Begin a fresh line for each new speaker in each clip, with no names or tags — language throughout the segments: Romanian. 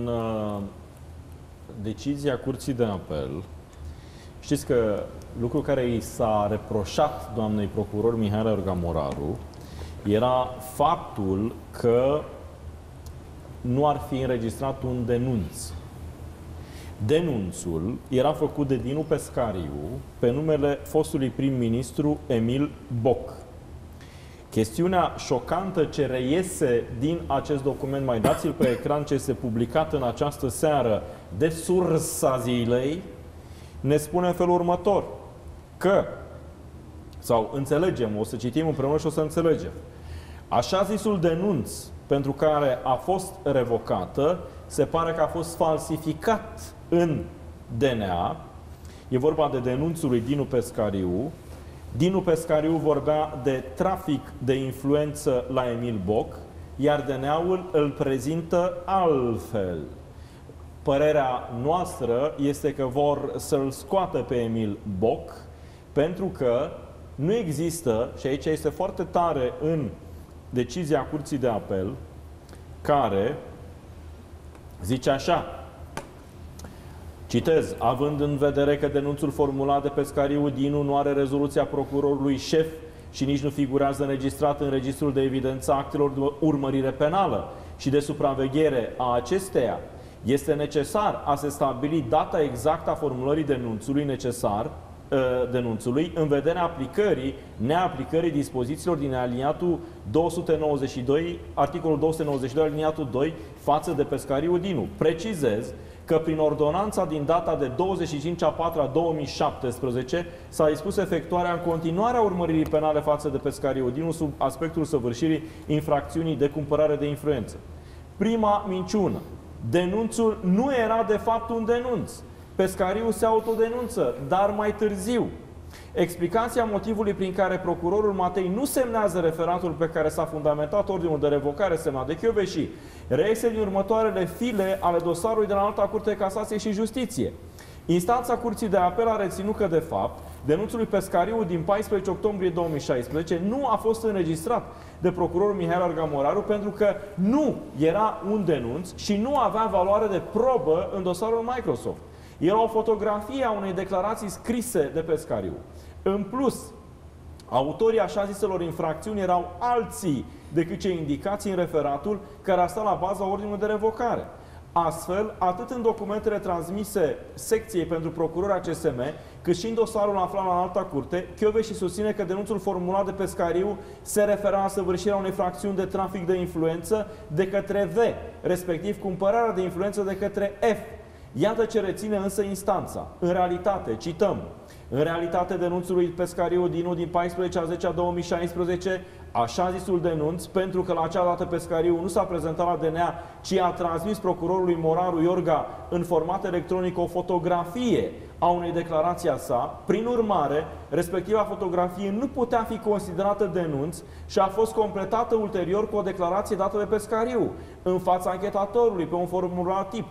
În uh, decizia Curții de Apel, știți că lucru care i s-a reproșat doamnei procuror Mihaela Orgamoraru era faptul că nu ar fi înregistrat un denunț. Denunțul era făcut de Dinu Pescariu pe numele fostului prim-ministru Emil Boc. Chestiunea șocantă ce reiese din acest document, mai dați-l pe ecran, ce este publicat în această seară de sursa zilei, ne spune în felul următor, că, sau înțelegem, o să citim împreună și o să înțelegem, așa zisul denunț pentru care a fost revocată, se pare că a fost falsificat în DNA, e vorba de denunțul lui Dinu Pescariu, Dinu Pescariu vorbea de trafic de influență la Emil Boc, iar DNA-ul îl prezintă altfel. Părerea noastră este că vor să-l scoată pe Emil Boc, pentru că nu există, și aici este foarte tare în decizia Curții de Apel, care zice așa, Citez, având în vedere că denunțul formulat de Pescariu Dinu nu are rezoluția procurorului șef și nici nu figurează înregistrat în registrul de evidență actelor de urmărire penală și de supraveghere a acesteia, este necesar a se stabili data exactă a formulării denunțului necesar ă, denunțului în vederea aplicării, neaplicării dispozițiilor din aliniatul 292, articolul 292 aliniatul 2 față de Pescariu Dinu. Precizez că prin ordonanța din data de 25 a 4 a 2017 s-a dispus efectuarea în continuare a urmăririi penale față de pescarii Odinu sub aspectul săvârșirii infracțiunii de cumpărare de influență. Prima minciună. Denunțul nu era de fapt un denunț. Pescariu se autodenunță, dar mai târziu. Explicația motivului prin care procurorul Matei nu semnează referatul pe care s-a fundamentat ordinul de revocare semnat de Chioveși reiese din următoarele file ale dosarului de la Alta Curte de Casație și Justiție. Instanța Curții de Apel a reținut că, de fapt, denunțul lui Pescariu din 14 octombrie 2016 nu a fost înregistrat de procurorul Mihail Argamoraru pentru că nu era un denunț și nu avea valoare de probă în dosarul Microsoft. Era o fotografie a unei declarații scrise de Pescariu. În plus, autorii așa ziselor infracțiuni erau alții decât cei indicați în referatul care a stat la baza ordinului de revocare. Astfel, atât în documentele transmise secției pentru procurarea CSM, cât și în dosarul aflat la alta curte, și susține că denunțul formulat de Pescariu se refera la săvârșirea unei fracțiuni de trafic de influență de către V, respectiv cumpărarea de influență de către F. Iată ce reține însă instanța. În realitate, cităm, în realitate, denunțul lui Pescariu Dinu din 14 a 10 a 2016, așa zisul denunț, pentru că la acea dată Pescariu nu s-a prezentat la DNA, ci a transmis procurorului Moraru Iorga în format electronic o fotografie a unei declarații a sa. Prin urmare, respectiva fotografie nu putea fi considerată denunț și a fost completată ulterior cu o declarație dată de Pescariu în fața anchetatorului pe un formular tip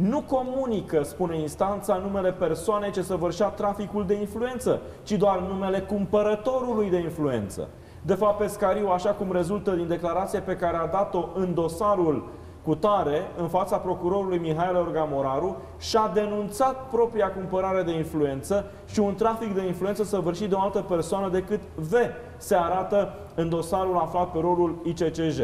nu comunică, spune instanța, numele persoanei ce săvârșea traficul de influență, ci doar numele cumpărătorului de influență. De fapt, Pescariu, așa cum rezultă din declarația pe care a dat-o în dosarul cu tare, în fața procurorului Mihail Orgamoraru, și-a denunțat propria cumpărare de influență și un trafic de influență săvârșit de o altă persoană decât V se arată în dosarul aflat pe rolul ICCJ.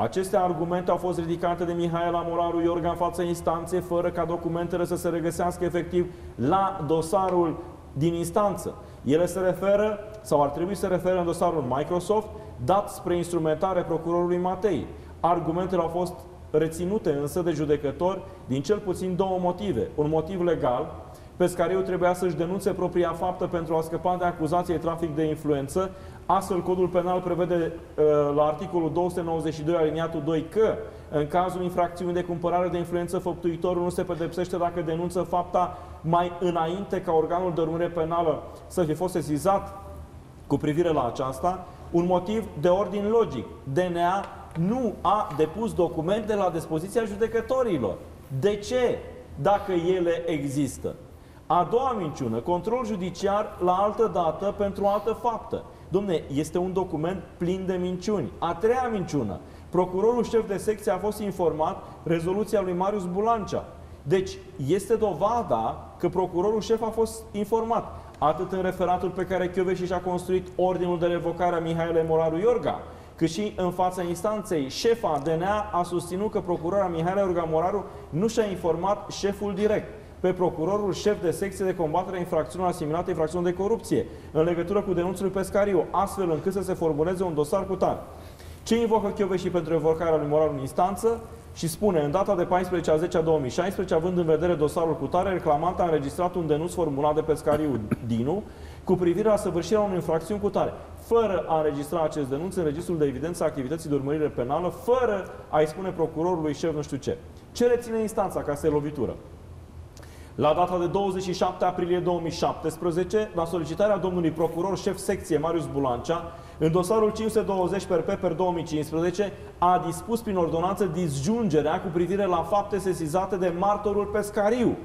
Aceste argumente au fost ridicate de Mihaela Moraru Iorga în fața instanței, fără ca documentele să se regăsească efectiv la dosarul din instanță. Ele se referă, sau ar trebui să referă în dosarul Microsoft, dat spre instrumentare procurorului Matei. Argumentele au fost reținute însă de judecători din cel puțin două motive. Un motiv legal, Pescariu trebuia să-și denunțe propria faptă pentru a scăpa de acuzație de trafic de influență, Astfel, codul penal prevede uh, la articolul 292 aliniatul 2 că în cazul infracțiunii de cumpărare de influență, făptuitorul nu se pedepsește dacă denunță fapta mai înainte ca organul de urmărire penală să fi fost sesizat cu privire la aceasta, un motiv de ordin logic. DNA nu a depus documente la dispoziția judecătorilor. De ce? Dacă ele există. A doua minciună, control judiciar la altă dată pentru o altă faptă. Domne, este un document plin de minciuni. A treia minciună, Procurorul șef de secție a fost informat rezoluția lui Marius Bulancea. Deci este dovada că procurorul șef a fost informat atât în referatul pe care Chioveși și-a construit ordinul de revocare a Mihailei Moraru Iorga, cât și în fața instanței. Șefa DNA a susținut că procurora Mihaela Iorga Moraru nu și-a informat șeful direct pe procurorul șef de secție de combatere a infracțiunilor asimilate infracțiuni de corupție în legătură cu denunțul lui Pescariu, astfel încât să se formuleze un dosar cu tare. Ce invocă Chioveși pentru revocarea lui Moraru în instanță? și spune, în data de 14 a 10 a 2016, având în vedere dosarul cu tare, reclamant a înregistrat un denunț formulat de pescariu Dinu cu privire la săvârșirea unei infracțiuni cu tare, fără a înregistra acest denunț în registrul de evidență a activității de urmărire penală, fără a-i spune procurorului șef nu știu ce. Ce reține instanța ca să e lovitură? La data de 27 aprilie 2017, la solicitarea domnului procuror șef secție Marius Bulancea, în dosarul 520 per P per 2015 a dispus prin ordonanță disjungerea cu privire la fapte sesizate de martorul pescariu.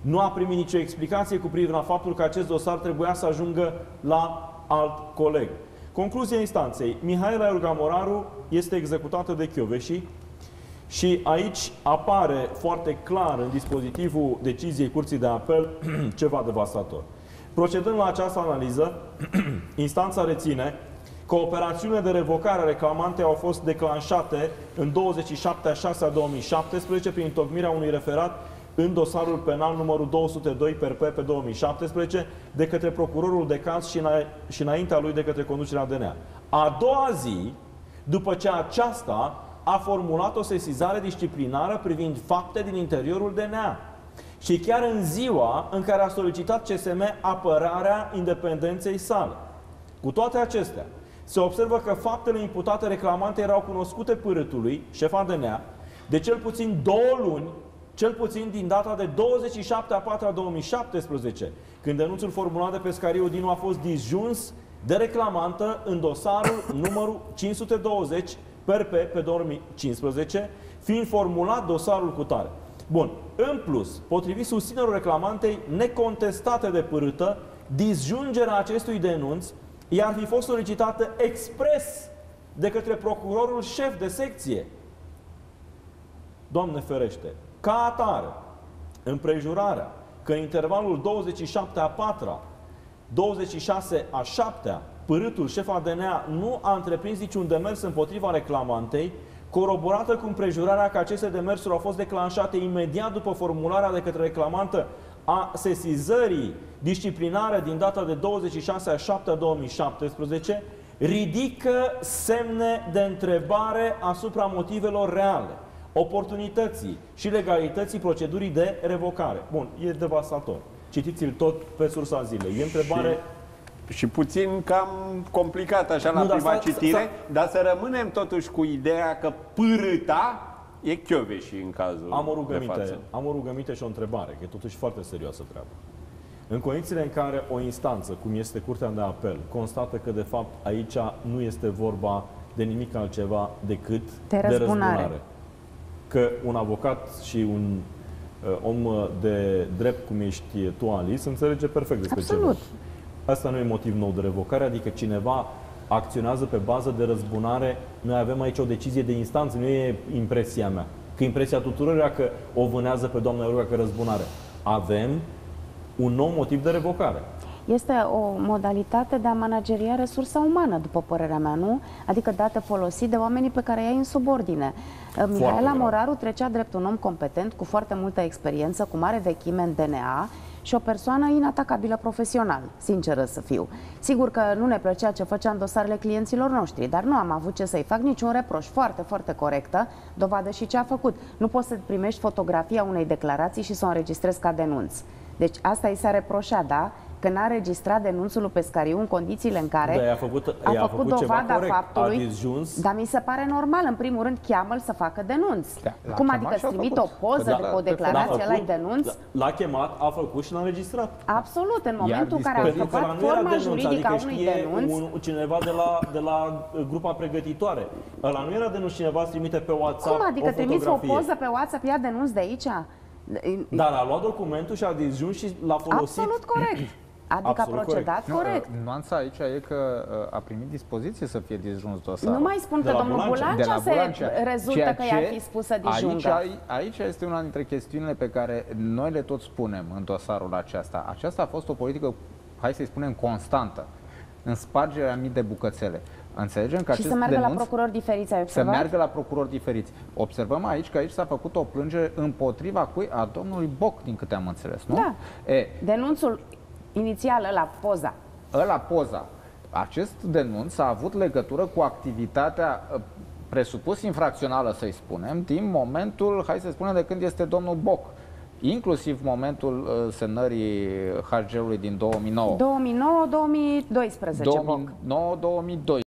Nu a primit nicio explicație cu privire la faptul că acest dosar trebuia să ajungă la alt coleg. Concluzia instanței. Mihaela Iorga Moraru este executată de Chioveși și aici apare foarte clar în dispozitivul deciziei Curții de Apel ceva devastator. Procedând la această analiză, instanța reține că operațiunile de revocare a reclamantei au fost declanșate în 27 a 6 a 2017 prin întocmirea unui referat în dosarul penal numărul 202 per P pe 2017 de către procurorul de caz și, și înaintea lui de către conducerea DNA. A doua zi, după ce aceasta a formulat o sesizare disciplinară privind fapte din interiorul DNA. Și chiar în ziua în care a solicitat CSM apărarea independenței sale. Cu toate acestea, se observă că faptele imputate reclamante erau cunoscute pârâtului, șefa DNA, de cel puțin două luni, cel puțin din data de 27 a 4 a 2017, când denunțul formulat de pescariu Dinu a fost disjuns de reclamantă în dosarul numărul 520 per pe, pe 2015, fiind formulat dosarul cu tare. Bun. În plus, potrivit susținerilor reclamantei necontestate de pârâtă, disjungerea acestui denunț i-ar fi fost solicitată expres de către procurorul șef de secție. Doamne ferește, ca atare, împrejurarea că în intervalul 27 a 4 26 a 7 părâtul șefa DNA nu a întreprins niciun demers împotriva reclamantei, coroborată cu împrejurarea că aceste demersuri au fost declanșate imediat după formularea de către reclamantă a sesizării disciplinare din data de 26 a 7 a 2017 ridică semne de întrebare asupra motivelor reale, oportunității și legalității procedurii de revocare. Bun, e devastator. Citiți-l tot pe sursa zilei. E întrebare...
Și, și puțin cam complicat așa la nu, prima dar citire, dar să rămânem totuși cu ideea că pârâta e și în cazul
am o rugăminte, Am o rugăminte și o întrebare, că e totuși foarte serioasă treaba. În condițiile în care o instanță, cum este Curtea de Apel, constată că de fapt aici nu este vorba de nimic altceva decât de răzbunare. De răzbunare. Că un avocat și un uh, om de drept cum ești tu, Alice, înțelege perfect despre
Absolut. ce
Asta nu e motiv nou de revocare, adică cineva acționează pe bază de răzbunare. Noi avem aici o decizie de instanță, nu e impresia mea. Că impresia tuturor era că o vânează pe doamna Iorga că răzbunare. Avem un nou motiv de revocare.
Este o modalitate de a manageria resursa umană, după părerea mea, nu? Adică date folosit de oamenii pe care i-ai în subordine. Mihaela Moraru trecea drept un om competent, cu foarte multă experiență, cu mare vechime în DNA și o persoană inatacabilă profesional, sinceră să fiu. Sigur că nu ne plăcea ce făcea în dosarele clienților noștri, dar nu am avut ce să-i fac niciun reproș. Foarte, foarte corectă, dovadă și ce a făcut. Nu poți să primești fotografia unei declarații și să o înregistrezi ca denunț. Deci asta i s-a reproșat, da? Că n-a registrat denunțul lui Pescariu în condițiile în care
da, a făcut, a făcut, făcut dovada corect, faptului.
A disjuns. Dar mi se pare normal, în primul rând, cheamă-l să facă denunț. Da, Cum adică îți trimit o poză, da, o declarație la denunț?
L-a chemat, a făcut și l-a înregistrat.
Absolut, în momentul în care a aprobat forma juridică a adică unui denunț.
Un, cineva de la, de la uh, grupa pregătitoare. Ăla nu era denunț cineva să trimite pe WhatsApp
Cum adică trimiți o poză pe WhatsApp, ia denunț de aici?
Dar a luat documentul și a disjuns și l-a folosit.
Absolut corect. Adică
Absolut
a procedat
Nu,
corect.
uh, Nuanța aici e că uh, a primit dispoziție să fie disjuns dosarul.
Nu mai spun
De
că
la
domnul
Bulancea.
Bulancea,
de la
se
Bulancea.
rezultă
Ceea
că i-ar
ce
fi spusă
aici,
disjungă.
ai- aici este una dintre chestiunile pe care noi le tot spunem în dosarul acesta. Aceasta a fost o politică, hai să-i spunem, constantă, în spargerea mii de bucățele. Înțelegem că
Și
acest
să meargă la
denunț
procurori diferiți, ai
să
observat?
meargă la procurori diferiți. Observăm aici că aici s-a făcut o plângere împotriva cui a domnului Boc, din câte am înțeles, nu?
Da.
E,
Denunțul inițial, la poza.
ăla poza. Acest denunț a avut legătură cu activitatea uh, presupus infracțională, să-i spunem, din momentul, hai să spunem, de când este domnul Boc. Inclusiv momentul uh, semnării HG-ului din 2009.
2009-2012, Boc.
2009-2012.